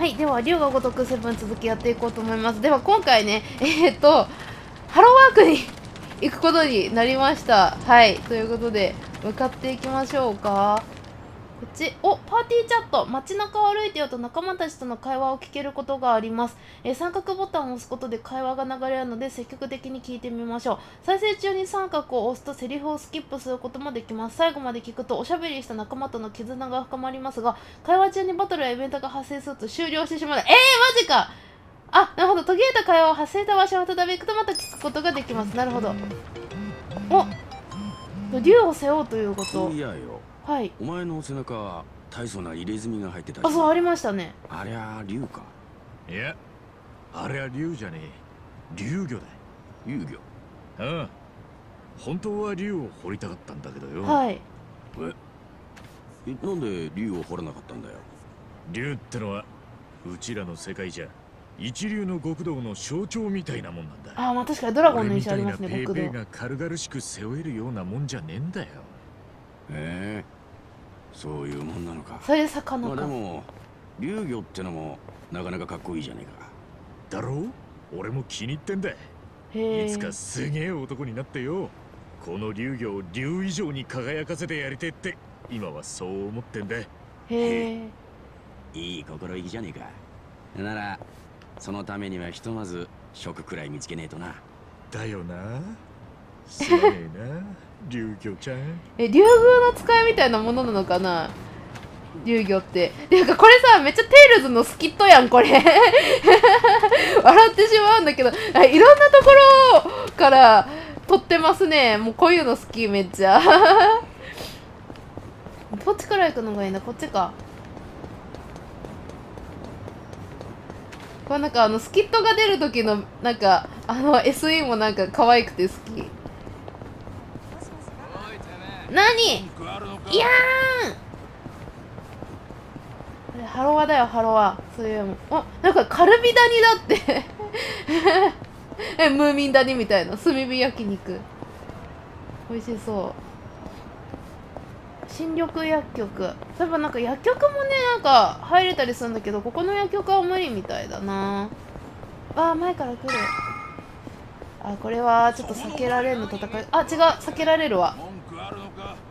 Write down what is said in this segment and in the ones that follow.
はいでは龍が如く seven 続きやっていこうと思います。では今回ね えー、っとハローワークに行くことになりました。はいということで向かっていきましょうか。こっち、お、パーティーチャット。街中を歩いていると仲間たちとの会話を聞けることがあります。え、三角ボタンを押すことで会話が流れるので積極的に聞いてみましょう。再生中に三角を押すとセリフをスキップすることもできます。最後まで聞くとおしゃべりした仲間との絆が深まりますが、会話中にバトルやイベントが発生すると終了してしまう。えー、マジかあ、なるほど。途切れた会話を発生した場所を再び行くとまた聞くことができます。なるほど。お竜を背負うということ。いやよ。はい。お前の背中は大層な入れ墨が入ってたあそうありましたね。ありゃ竜か。いやあれは竜じゃねえ。竜魚だ。竜魚？ああ。本当は竜を掘りたかったんだけどよ。はい。えなんで竜を掘らなかったんだよ？竜ってのはうちらの世界じゃ一流の極道の象徴みたいなもんなんだ。ああまあ確かにドラゴンの印象ありますね極道が軽々しく背負えるようなもんじゃねえんだよ。へえそういうもんなのか。それで魚か、まあ、でも竜魚ってのもなかなかかっこいいじゃねえか。だろう？俺も気に入ってんだ。いつかすげえ男になってよ。この竜魚を竜以上に輝かせてやりてって今はそう思ってんだ。へえ。いい心意気じゃねえか。ならそのためにはひとまず職くらい見つけねえとな。だよな。すまねえな竜魚ちゃん？え竜宮の使いみたいなものなのかな？竜魚って。なんかこれさめっちゃテイルズのスキットやんこれ。笑ってしまうんだけど。いろんなところから撮ってますね。もうこういうの好きめっちゃ。どっちから行くのがいいな。こっちか。これなんかあのスキットが出る時のなんかあの SE もなんか可愛くて好き。何？いやーん。ハロワだよハロワ。そういうもあなんかカルビダニだって。えムーミンダニみたいな。炭火焼肉。美味しそう。新緑薬局。そういえばなんか薬局もねなんか入れたりするんだけどここの薬局は無理みたいだな。あ前から来る。あこれはちょっと避けられるの戦い。あ違う。避けられるわ。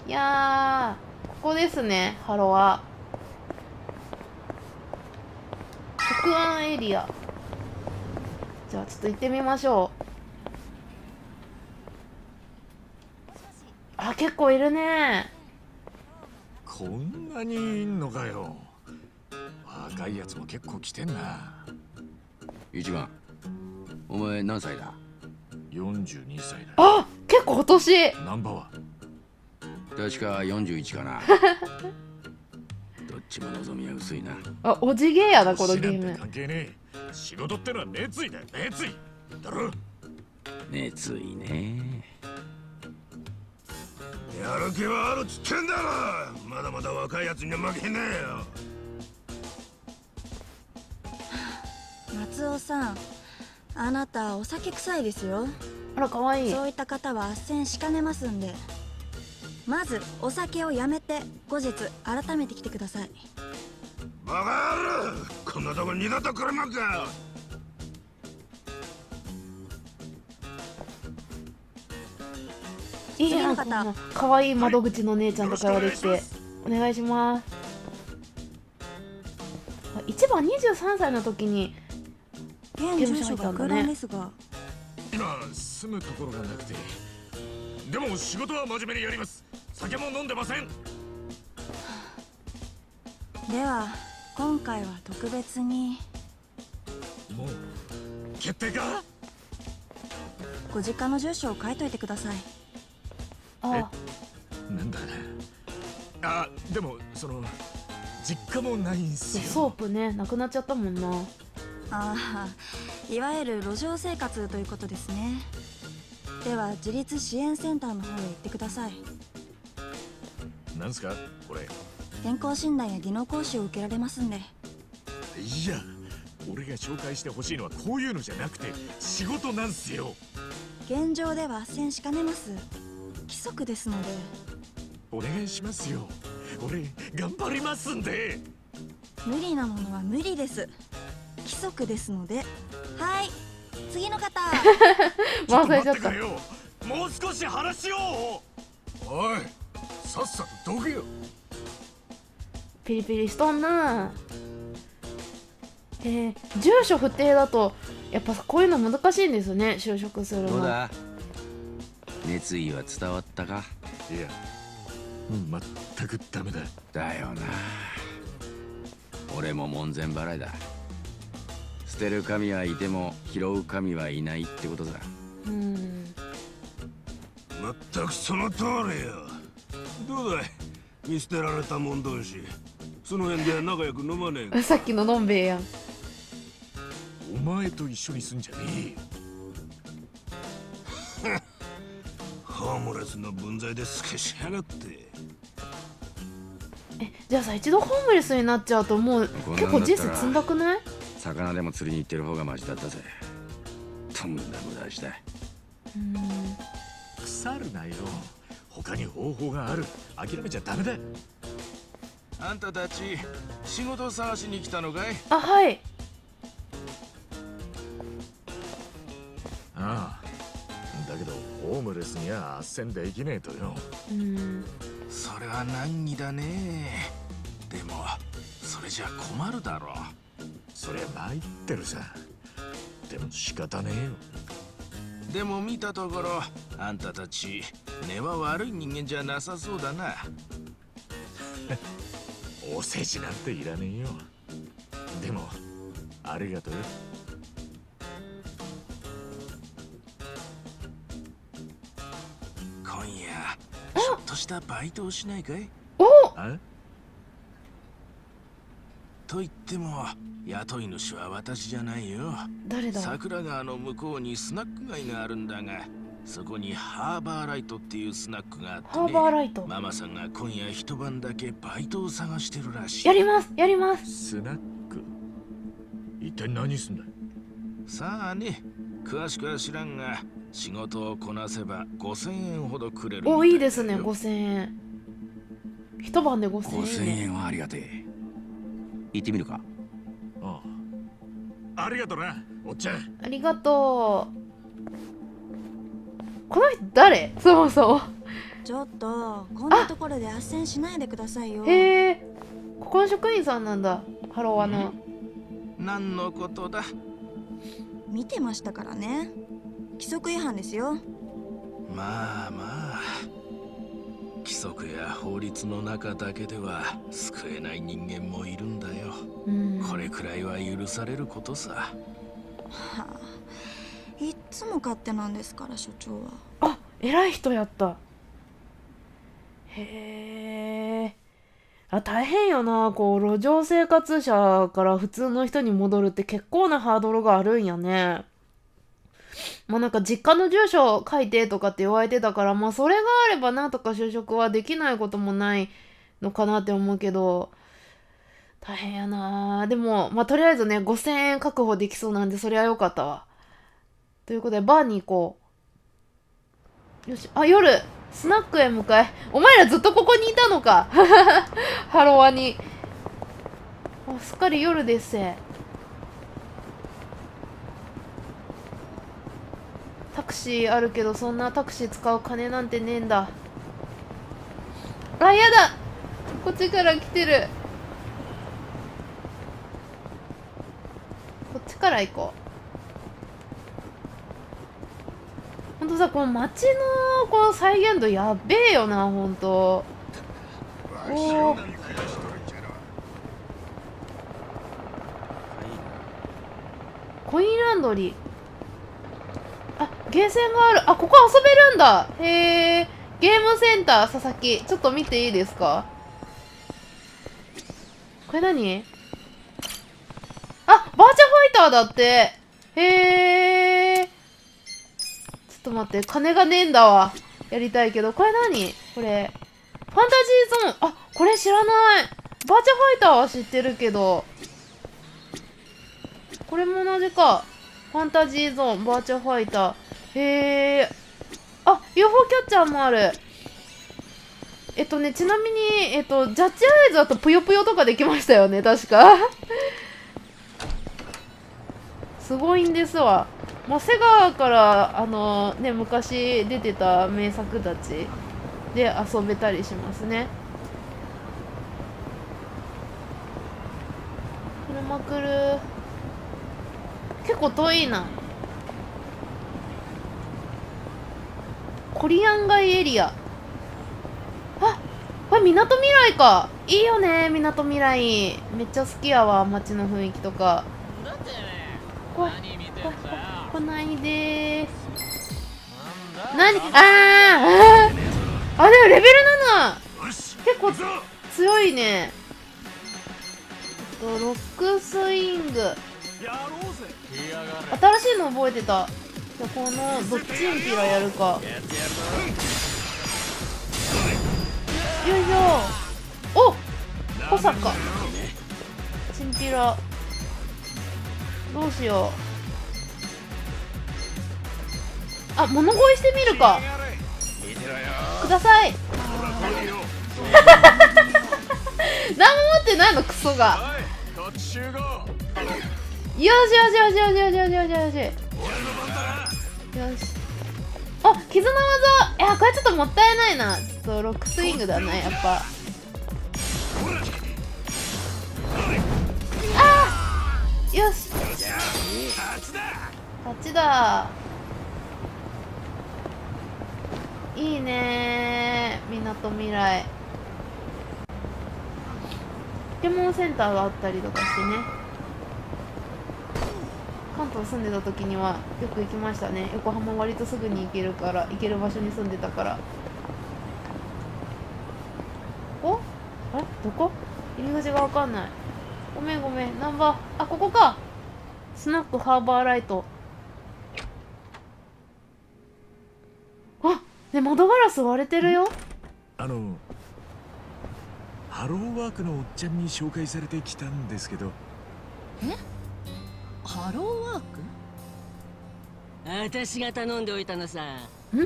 いやここですねハロワ。北安エリア。じゃあちょっと行ってみましょう。あ結構いるね。こんなにいんのかよ。若いやつも結構来てんな。一番。お前何歳だ？42歳だあ結構今年。ナンバーは確か41かな。どっちも望みは薄いな。あおじげやなこのゲーム。関係ねえ。仕事ってのは熱意だ熱意。だろ。熱意ね。やる気はあるっつってんだろ。まだまだ若いやつには負けねえよ。松尾さんあなたお酒臭いですよ。あら可愛い。そういった方は斡旋しかねますんでまずお酒をやめて後日改めて来てください。バカ野郎こんなとこ二度と来るのか。いいやんこんな可愛い窓口の姉ちゃんと会話できてお願いします。一番23歳の時に現住所が空欄ですが。今住むところがなくて。でも仕事は真面目にやります酒も飲んでません。では今回は特別に。もう決定か？ご実家の住所を書いといてください。あ。なんだあでもその実家もないんすよ。ソープねなくなっちゃったもんな。ああいわゆる路上生活ということですね。では自立支援センターの方へ行ってくださいなんすか？これ。健康診断や技能講習を受けられますんで。いや俺が紹介してほしいのはこういうのじゃなくて仕事なんすよ。現状では斡旋しかねます。規則ですので。お願いしますよ。俺頑張りますんで。無理なものは無理です。規則ですので。はい。次の方。忘れちゃったもう少し話しよう。おいさっさとどけよ。ピリピリしとんな。えー、住所不定だとやっぱこういうの難しいんですね就職するの。どうだ？熱意は伝わったか？いや全くダメだ。だよな。俺も門前払いだ。捨てる神はいても拾う神はいないってことだ。うん。全くその通りよどうだい見捨てられた者同士その辺で仲良く飲まねえかさっきののんべえやん。お前と一緒にすんじゃねえ。よホームレスの分際で透けしやがって。えじゃあさ一度ホームレスになっちゃうともう結構人生積んだくない？魚でも釣りに行ってる方がマシだったぜ。とんだ無駄したうん。腐るなよ他に方法がある。諦めちゃダメだ。あんたたち仕事探しに来たのかい？あはい。ああ。だけどホームレスには斡旋できねえとよ。うん。それは難儀だね。でもそれじゃ困るだろ。そりゃ参ってるさ。でも仕方ねえよ。でも見たところあんたたち根は悪い人間じゃなさそうだな。お世辞なんていらねえよ。でもありがとう。よ今夜ちょっとしたバイトをしないかい？と言っても雇い主は私じゃないよ。誰だ？桜川の向こうにスナック街があるんだがそこにハーバーライトっていうスナックがあって、ね、ハーバーライト。ママさんが今夜一晩だけバイトを探してるらしい。やりますやります。スナック？一体何すんださあね詳しくは知らんが仕事をこなせば5000円ほどくれるおいいですねみたよ5000円。一晩で5000円。5000円はありがてえ。行ってみるか。ああ。ありがとなおっちゃん。ありがとうこの人誰？そもそもちょっとこんなところで斡旋しないでくださいよ。へえ。ここの職員さんなんだ。ハロワの。何のことだ？見てましたからね。規則違反ですよ。まあまあ。規則や法律の中だけでは救えない人間もいるんだよ。うん。これくらいは許されることさ。はあいっつも勝手なんですから所長は。あ偉い人やった。へえ。あ大変よな。こう路上生活者から普通の人に戻るって結構なハードルがあるんやね。まあなんか実家の住所書いてとかって言われてたからまあそれがあればなんとか就職はできないこともないのかなって思うけど大変やな。でもまあとりあえずね5000円確保できそうなんでそれは良かったわ。ということでバーに行こう。よし。あ夜。スナックへ向かえお前らずっとここにいたのか。ハロワにあすっかり夜です。せタクシーあるけどそんなタクシー使う金なんてねえんだ。あやだ。こっちから来てる。こっちから行こう。ほんとさこの街のこの再現度やべえよなほんとおコインランドリー。あゲーセンがある。あここ遊べるんだ。へえゲームセンター佐々木。ちょっと見ていいですか？これ何？あバーチャファイターだって。へえ待って金がねえんだわ。やりたいけど。これ何？これファンタジーゾーン。あこれ知らない。バーチャファイターは知ってるけど。これも同じか。ファンタジーゾーンバーチャファイター。へえあ UFO キャッチャーもある。えっとねちなみにえっとジャッジアイズだとぷよぷよとかできましたよね。確か。すごいんですわ。まあ、セガからあのね昔出てた名作たちで遊べたりしますね。車来る。結構遠いな。コリアン街エリア。あこれみなとみらいか。いいよねみなとみらいめっちゃ好きやわ街の雰囲気とか。こいこい来ないでーす。何？あーあー。あでもレベル7結構強いね。とロックスイング。新しいの覚えてた。じゃあこのどっちンピラやるか。よいしょ。お小坂。チンピラ。どうしようあ物乞いしてみるか。ください。何も持ってないのクソが。よしよしよしよしよしよしよし。よし。よしよしあ絆技。いやこれちょっともったいないな。ちょっとロックスイングだなやっぱ。あよし。勝ちだ。いいね。みなとみらいポケモンセンターがあったりとかしてね。関東住んでた時にはよく行きましたね。横浜割とすぐに行けるから行ける場所に住んでたから。おあれ？どこ？入り口が分かんない。ごめんごめん。ナンバー。あここか。スナックハーバーライト。ね窓ガラス割れてるよ。あのハローワークのおっちゃんに紹介されてきたんですけど。え？ハローワーク？私が頼んでおいたのさ。ん？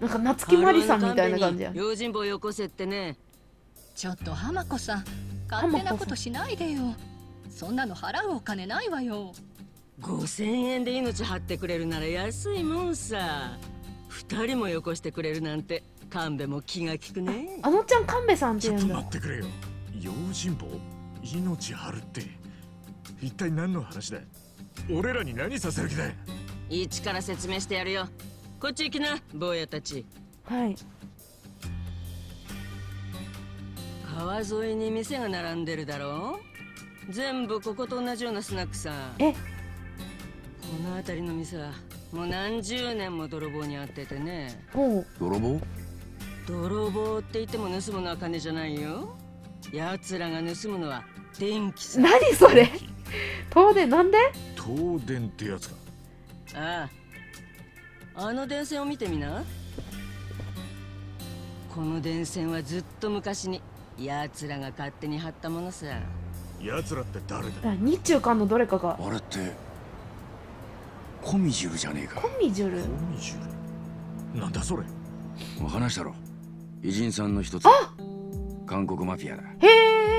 なんか夏木マリさんみたいな感じや。用心棒よこせってね。ちょっと浜子さん勝手なことしないでよ。そんなの払うお金ないわよ5000円で命張ってくれるなら安いもんさ。2人もよこしてくれるなんて神戸も気が利くね。あのちゃん神戸さんって言うんだ。ちょっと待ってくれよ。用心棒。命張るって。一体何の話だ俺らに何させる気だ一から説明してやるよ。こっち行きな坊やたち。はい。川沿いに店が並んでるだろ全部ここと同じようなスナックさえこの辺りの店はもう何十年も泥棒に遭っててね。泥棒？泥棒って言っても盗むのは金じゃないよ。奴らが盗むのは電気さ。何それ？東電？なんで？東電ってやつか。ああ。あの電線を見てみな。この電線はずっと昔に奴らが勝手に張ったものさ。奴らって誰だ？日中間のどれかが。あれってコミジュルじゃねえか。コミジュル？コミジュル？なんだそれ？もう話したろ。偉人さんの一つ。韓国マフィアだ。へ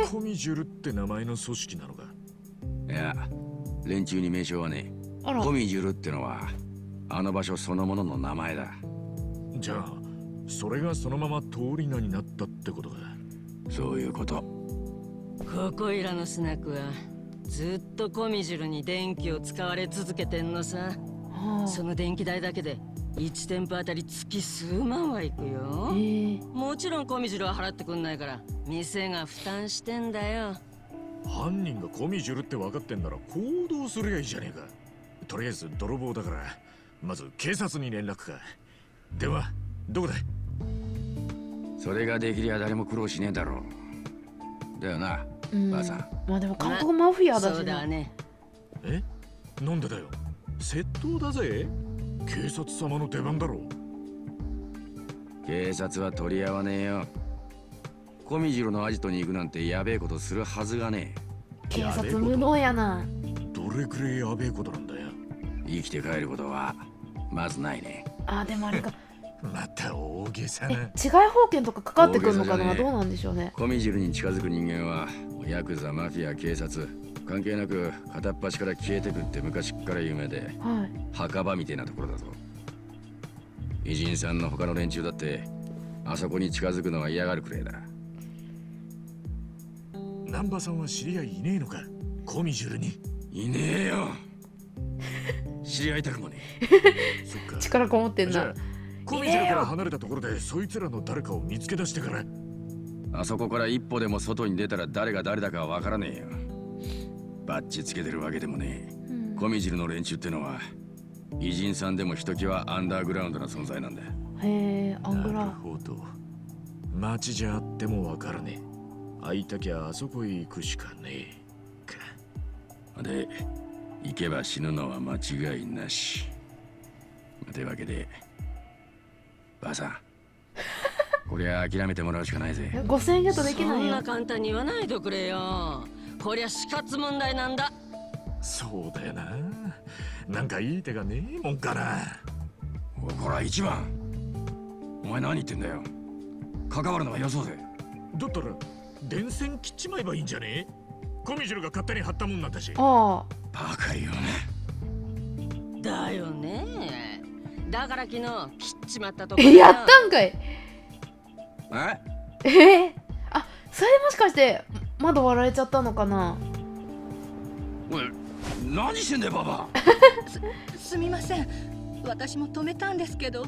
え。コミジュルって名前の組織なのか？いや連中に名称はねあら。コミジュルってのはあの場所そのものの名前だ。じゃあそれがそのまま通り名になったってことか？そういうこと。ここいらのスナックはずっとコミジュルに電気を使われ続けてんのさ、はあ、その電気代だけで1店舗あたり月数万はいくよ、えー、もちろんコミジュルは払ってくんないから店が負担してんだよ。犯人がコミジュルって分かってんなら行動すりゃいいじゃねえか。とりあえず泥棒だからまず警察に連絡か。ではどこだそれができりゃ誰も苦労しねえだろう。だよなうん。ばあさんまあでも韓国マフィアだしそうだね。ねえ？なんでだよ。窃盗だぜ。警察様の出番だろ警察は取り合わねえよ。コミジロのアジトに行くなんてやべえことするはずがね警察無能やな。どれくらいやべえことなんだよ。え生きて帰ることはまずないね。あでもあれか。また大げさな。え違い保険とかかかってくるのかな？どうなんでしょうね。コミジルに近づく人間はヤクザマフィア警察関係なく片っ端から消えてくって昔っから有名ではい。墓場みたいなところだぞ。偉人さんの他の連中だってあそこに近づくのは嫌がるくらいだ。南波さんは知り合いいねえのか？コミジュルに。いねえよ。知り合いたくもね そっか。力こもってんな。コミジュルから離れたところでそいつらの誰かを見つけ出してからあそこから一歩でも外に出たら誰が誰だかわからねえよ。バッチつけてるわけでもねえ。うん。コミジルの連中ってのは偉人さんでもひときわアンダーグラウンドな存在なんだへえアングなるラほど。街じゃあってもわからねえ。会いたきゃあそこへ行くしかねえか。で行けば死ぬのは間違いなし。というわけでばあさんこりゃ諦めてもらうしかないぜ。5000円ゲットできそないよ。んな簡単に言わないでくれよ。こりゃ死活問題なんだ。そうだよな。なんかいい手がねえもんかな。こら一番。お前何言ってんだよ。関わるのはよそうぜ。だったら電線切っちまえばいいんじゃね？えコミジュルが勝手に貼ったもんなんだし。あバカよねだよね。だから昨日切っちまったとあこやったんかいええ？ー、あそれでもしかして窓割られちゃったのかな？おい何してんだよババ すみません。私も止めたんですけど。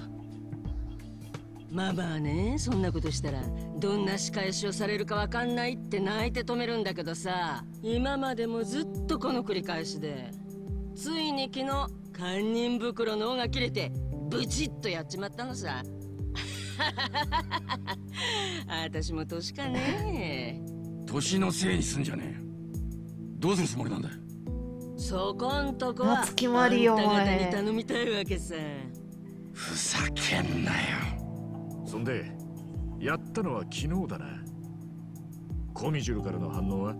ママはねそんなことしたらどんな仕返しをされるかわかんないって泣いて止めるんだけどさ今までもずっとこの繰り返しでついに昨日堪忍袋の尾が切れてブチッとやっちまったのさ私も年かね。年のせいにすんじゃねえ。どうするつもりなんだよそこんとこはあんた方に前。頼みたいわけさ。ふざけんなよ。そんでやったのは昨日だな。コミジュルからの反応は？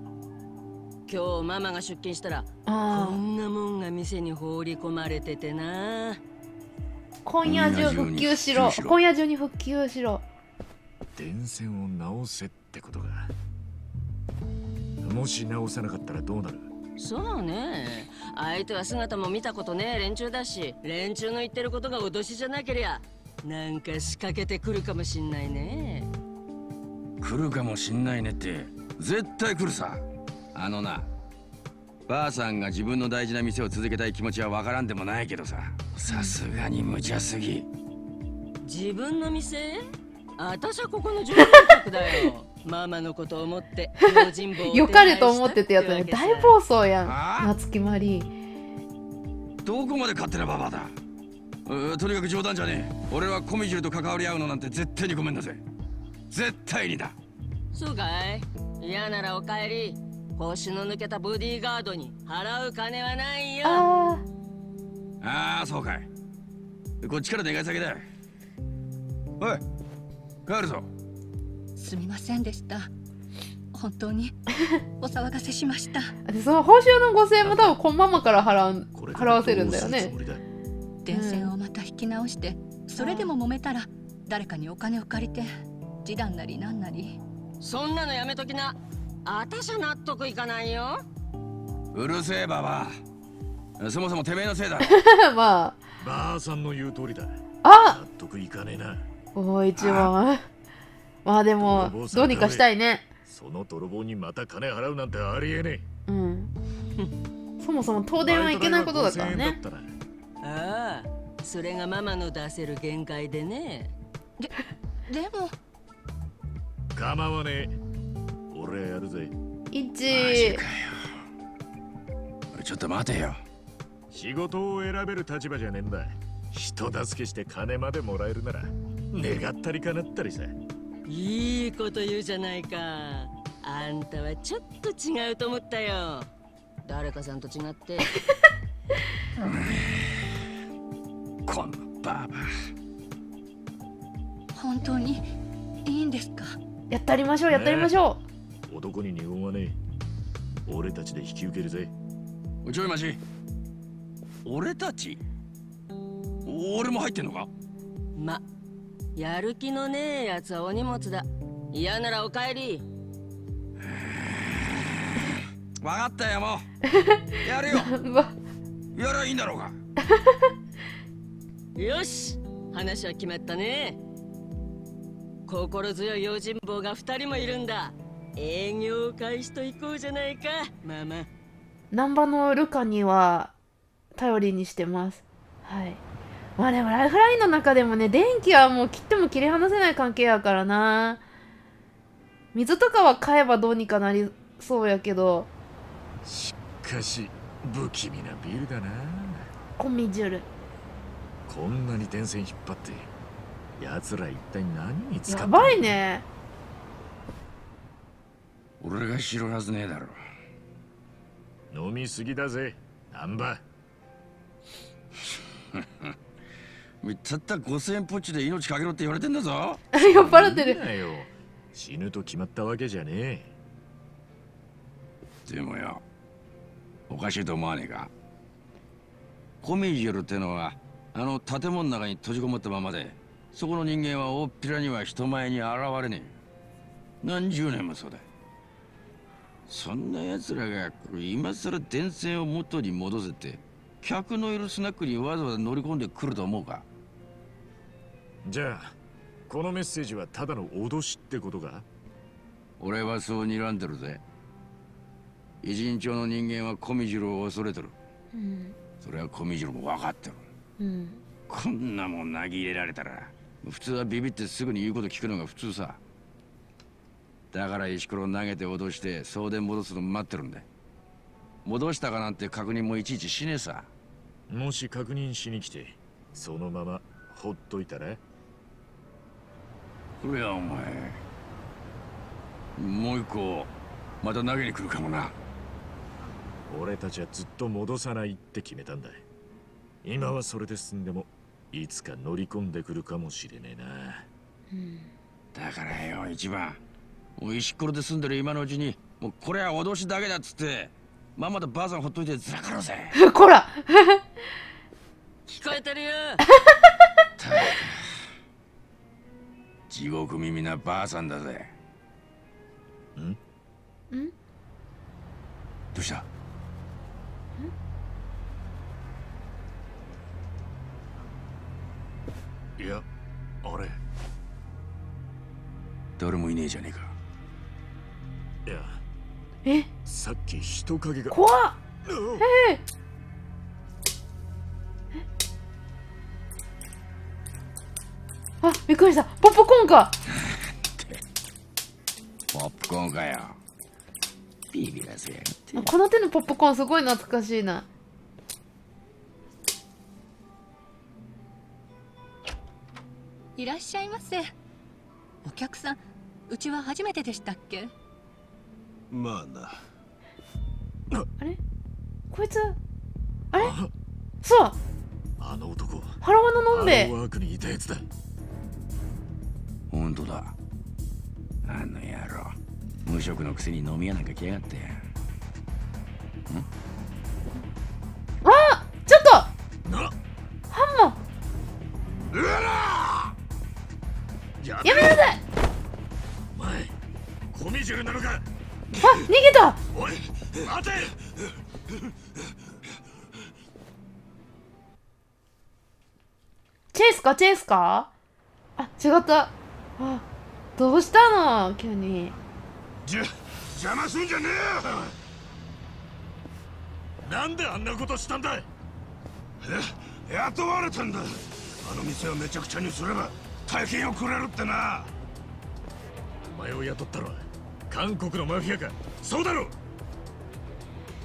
今日ママが出勤したらこあんなもんが店に放り込まれててな。ー今夜中復旧しろ。今夜中に復旧しろ。今夜中に復旧しろ。電線を直せってことか。もし直さなかったらどうなる？そうね。相手は姿も見たことねえ。連中だし。連中の言ってることが脅しじゃなけりゃ。なんか仕掛けてくるかもしんないね。来るかもしんないねって絶対来るさ。あのなばあさんが自分の大事な店を続けたい気持ちはわからんでもないけどさ。さすがに無茶すぎ。自分の店？私はここの常連客だよ。ママのことを思ってよ かれと思ってってやつね大暴走やん。夏木マリどこまで勝手なババアだ。とにかく冗談じゃねえ。俺はコミジュルと関わり合うのなんて絶対にごめんだぜ。絶対にだ。そうかい。嫌ならお帰り腰の抜けたボディーガードに払う金はないよ。あああそうかい。こっちから願い先だ。おい帰るぞ。すみませんでした。本当に お騒がせしました。あでその報酬の5000円も多分こんママから払う払わせるんだよね。どうするつもりだ？電線をまた引き直してそれでも揉めたら誰かにお金を借りて示談なりなんなり。そんなのやめときな私は納得いかないよ。うるせえババアそもそもてめえのせいだ まばあさんの言う通りだ。あ！あ納得いかねえな。大一番。まあでもどうにかしたいね。その泥棒にまた金払うなんてありえねうん。そもそもえ東電はいけないことだからね。代は5000円だったなああそれがママの出せる限界でね。でも。構わねえ俺やるぜ。マジ1かよ。おいちょっと待てよ。仕事を選べる立場じゃねえんだ。人助けして金までもらえるなら願ったり叶ったりさ。いいこと言うじゃないか。あんたはちょっと違うと思ったよ。誰かさんと違って。このババ本当にいいんですか？やったりましょうやったりましょ男に二言はねえ。俺たちで引き受けるぜ。アちょいまし。俺たち？俺も入ってんのか？まやる気のねえやつはお荷物だ。嫌ならお帰り。分かったよもう。やるよ。やらいいんだろうが。よし。話は決まったね。心強い用心棒が2人もいるんだ営業開始と行こうじゃないか。ママ。難波のルカには頼りにしてます。はい。まあでもライフラインの中でもね電気はもう切っても切り離せない関係やからな。水とかは買えばどうにかなりそうやけど。しかし不気味なビルだな。コミジュル。こんなに電線引っ張って奴ら一体何に使やばいね俺が知るはずねえだろ。飲みすぎだぜ難波 たった5000円ポッチで命かけろって言われてんだぞ。酔っ払ってる。よ。死ぬと決まったわけじゃねえ。でもよおかしいと思わねえか。コミジュルってのはあの建物の中に閉じこもったままでそこの人間は大っぴらには人前に現れねえ。何十年もそうだそんな奴らが今さら電線を元に戻せて客のいるスナックにわざわざ乗り込んでくると思うか？じゃあこのメッセージはただの脅しってことか？俺はそう睨んでるぜ。偉人町の人間はコミジュルを恐れてる、うん、それはコミジュルも分かってる、うん、こんなもん投げ入れられたら普通はビビってすぐに言うこと聞くのが普通さだから石ころ投げて脅して送電戻すの待ってるんだ。戻したかなんて確認もいちいちしねえさ。もし確認しに来てそのままほっといたら？これはお前。もう一個また投げに来るかもな。俺たちはずっと戻さないって決めたんだ。今はそれで済んでもいつか乗り込んでくるかもしれねえな、うん、だからよ一番もう石ころで住んでる今のうちにもうこれは脅しだけだっつってまんまとばあさんほっといてずらかろうぜ。こら。聞こえてるよ。地獄耳なばあさんだぜ。ん？ん？どうした？いやあれ。誰もいねえじゃねえかいや。え？さっき人影が。怖っ。ええ？あびっくりした。ポップコーンか。ポップコーンかよ。ビビらせやがって。この手のポップコーンすごい懐かしいな。いらっしゃいませ。お客さんうちは初めてでしたっけ？まあな。あれ？こいつ？あれ？そう。あの男。ハロワののんべワークにいたやつだ。本当だ。あの野郎。無職のくせに飲み屋なんか来やがって。ん？かチェイスか？あ違った。あどうしたの？急に。じゃ邪魔すんじゃねえよ。なんであんなことしたんだえ？雇われたんだ。あの店をめちゃくちゃにすれば大金をくれるってな。お前を雇ったのは韓国のマフィアか。そうだろ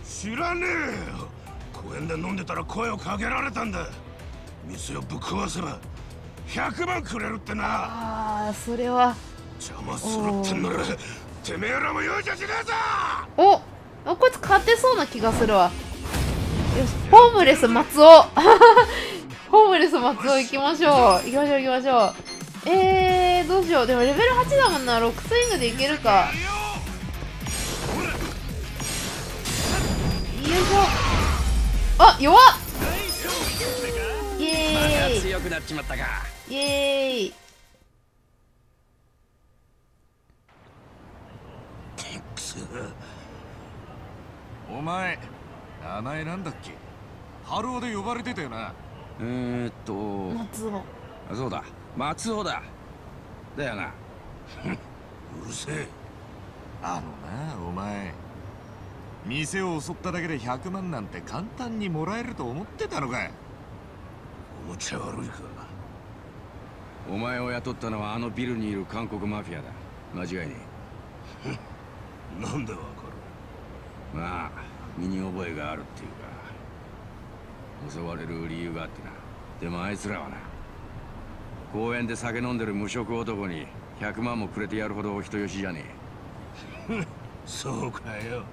知らねえよ。公園で飲んでたら声をかけられたんだ店をぶっ壊せば100万くれるってな。ああそれは。邪魔するってんならてめえらも容赦しねえぞ！おあこいつ勝てそうな気がするわ。よしホームレス松尾。ホームレス松尾行きましょう。行きましょう行きましょう。えー、どうしよう。でもレベル8だもんな。6スイングでいけるか。よ。いしょ。あ弱っ。イまた強くなっちまったかイエーイお前名前なんだっけ？ハローで呼ばれてたよな。えー、っと松尾。そうだ。松尾だ。だよな。うるせえ。あのなお前。店を襲っただけで100万なんて簡単にもらえると思ってたのかおもちゃ悪いか。お前を雇ったのはあのビルにいる韓国マフィアだ。間違いね なんでわかえまあ身に覚えがあるっていうか。襲われる理由があってな。でもあいつらはな公園で酒飲んでる無職男に100万もくれてやるほどお人よしじゃねる そうかよ。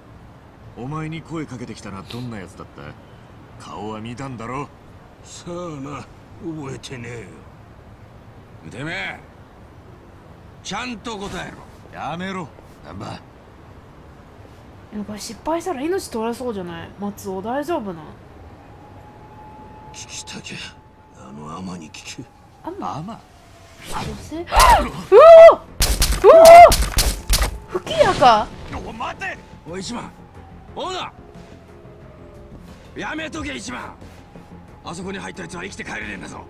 お前に声かけてきたのはどんなやつだった？顔は見たんだろ？さあな覚えてねえよ。えてめえちゃんと答えろ。やめろ。難波なんか失敗したら命取られそうじゃない？松尾大丈夫なん聞きたきゃあのアマに聞け。あんまアマ女性？うおうお吹き矢か？お待て！おい一番オーナーやめとけ一番あそこに入ったやつは生きて帰れねえんだぞ。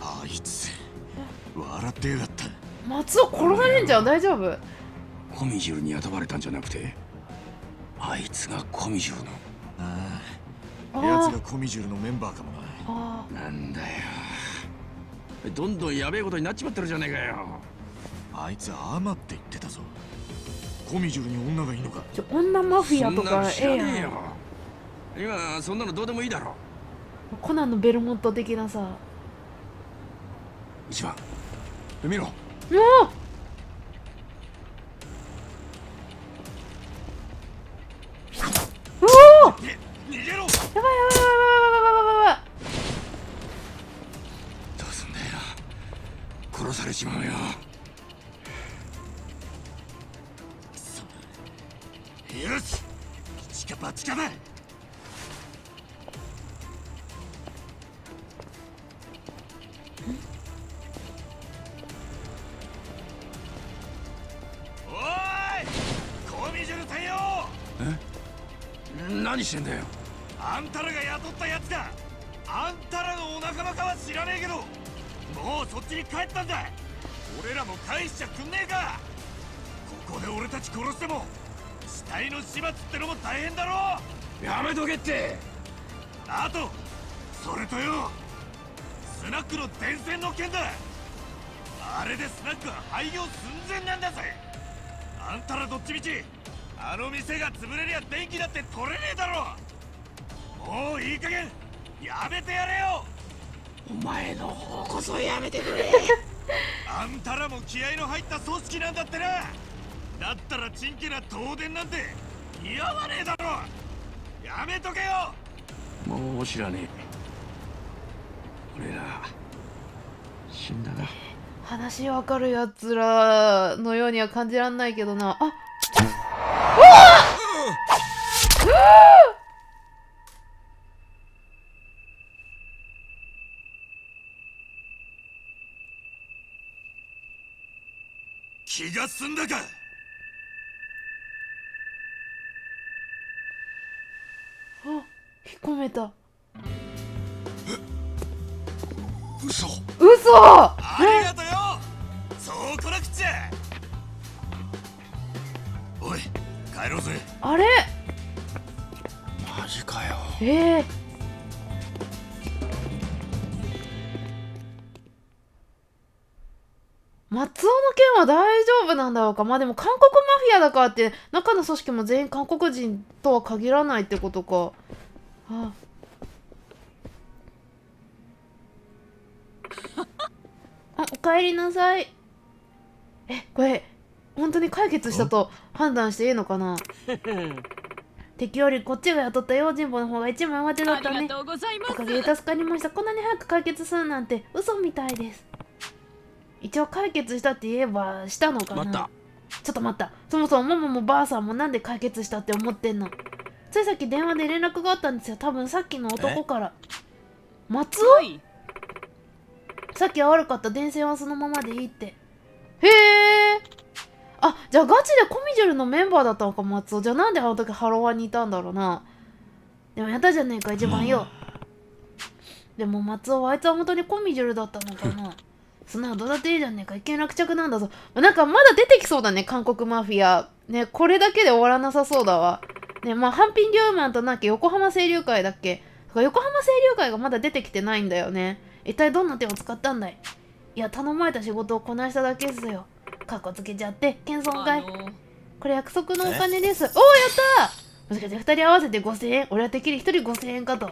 あいつ笑ってやがった。松尾殺されんじゃん。大丈夫？コミジュルに雇われたんじゃなくてあいつがコミジュルの。あああ奴ーがコミジュルのメンバーかもな。あなんだよ。どんどんやべえことになっちまってるじゃねえかよ。あいつアマって言ってたぞコミジュルに女がいいのか？女マフィアとかええやん。今そんなのどうでもいいだろ。コナンのベルモット的なさ。一番。見ろ。もうう何してんだよ。あんたらが雇ったやつかあんたらのお仲間かは知らねえけどもうそっちに帰ったんだ。俺らも返しちゃくんねえか。ここで俺たち殺しても死体の始末ってのも大変だろ。やめとけって。あとそれとよ。スナックの電線の件だ。あれでスナックは廃業寸前なんだぜ。あんたらどっちみちあの店が潰れりゃ電気だって取れねえだろ。もういい加減やめてやれよ。お前の方こそやめてくれ。あんたらも気合の入った組織なんだってな。だったらチンケな東電なんて似合わねえだろ。やめとけよ。もう知らねえ。俺ら死んだな。話わかるやつらのようには感じらんないけどな。あ気が済んだか。あ引っ込めた。嘘。嘘！ありがとよ。そうこなくっちゃ。おい帰ろうぜ。あれ？マジかよ。ええ松尾の件は大丈夫なんだろうか？まあでも韓国マフィアだからって中の組織も全員韓国人とは限らないってことか。あ。あおかえりなさい。えこれ本当に解決したと判断していいのかな？敵よりこっちが雇った用心棒の方が一枚上手だったね。ありがとうございます。おかげで助かりました。こんなに早く解決するなんて嘘みたいです一応解決したって言えばしたのかな？待った。ちょっと待った。そもそもママもばあさんもなんで解決したって思ってんの？ついさっき電話で連絡があったんですよ。多分さっきの男から。松尾はい。さっきは悪かった。電線はそのままでいいって。へえ。あじゃあガチでコミジュルのメンバーだったのか松尾。じゃあなんであの時ハロワにいたんだろうな。でもやったじゃねえか一番よ。でも松尾はあいつは本当にコミジュルだったのかなそんなのどうだっていいじゃねえか一見落着なんだぞ。なんかまだ出てきそうだね韓国マフィア。ねこれだけで終わらなさそうだわ。ねまあハンピン・リューマンとなんか横浜清流会だっけ。横浜清流会がまだ出てきてないんだよね。一体どんな手を使ったんだい?いや頼まれた仕事をこなしただけですよ。かっこつけちゃって謙遜会。これ約束のお金です。おおやったもしかして2人合わせて5000円。俺はてっきり1人5000円かと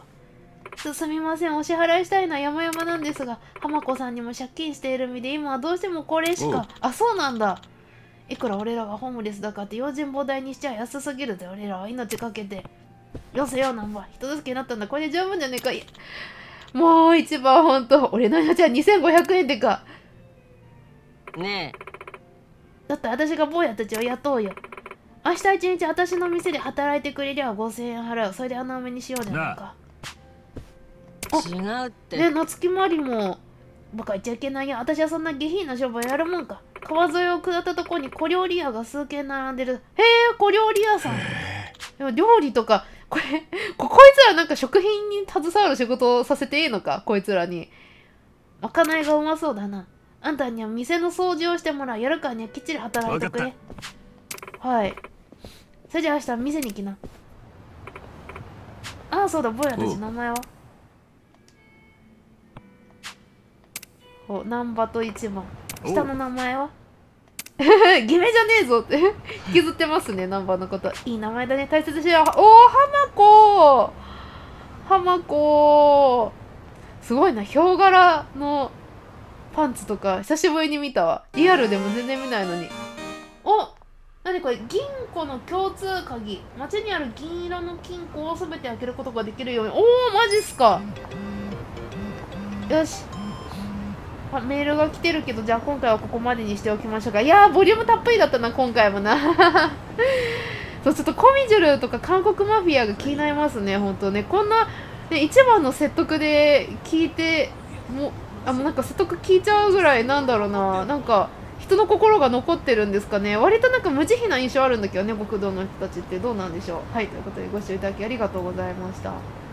すすみません。お支払いしたいのは山々なんですが浜子さんにも借金している身で今はどうしてもこれしかあそうなんだ。いくら俺らがホームレスだかって用心棒代にしちゃ安すぎるぜ俺らは命かけて。よせよなんぼ。人助けになったんだ。これで十分じゃねえか。いもう一番ほんと俺の命は2500円でか。ねだって私が坊やたちを雇うよ。明日一日私の店で働いてくれりゃ5000円払う。それで穴埋めにしようじゃないか。え違うって、ね夏木マリもバカ言っちゃいけないよ。私はそんな下品な商売やるもんか。川沿いを下ったとこに小料理屋が数軒並んでる。へえ小料理屋さん。でも料理とかこれここいつらなんか食品に携わる仕事をさせていいのか？こいつらに。まかないがうまそうだな。あんたには店の掃除をしてもらうやるからにはきっちり働いてくれ。はい。それじゃあ明日店に来な。ああそうだ坊やたち名前は？お難波と一番。下の名前は？偽名じゃねえぞって。引きずってますね難波のこと。いい名前だね。大切にしよう。おお浜子。浜子。すごいな。ヒョウ柄のパンツとか久しぶりに見たわ。リアルでも全然見ないのに。お何これ？銀庫の共通鍵。街にある銀色の金庫を全て開けることができるように。おおマジっすか。よし。あメールが来てるけどじゃあ今回はここまでにしておきましょうか。いやーボリュームたっぷりだったな今回もな。そうちょっとコミジュルとか韓国マフィアが気になりますね本当ね。こんな、ね、一番の説得で聞いてもあもうなんか説得聞いちゃうぐらいなんだろうな。なんか人の心が残ってるんですかね。割となんか無慈悲な印象あるんだけどね極道の人たちって。どうなんでしょう。はいということでご視聴いただきありがとうございました。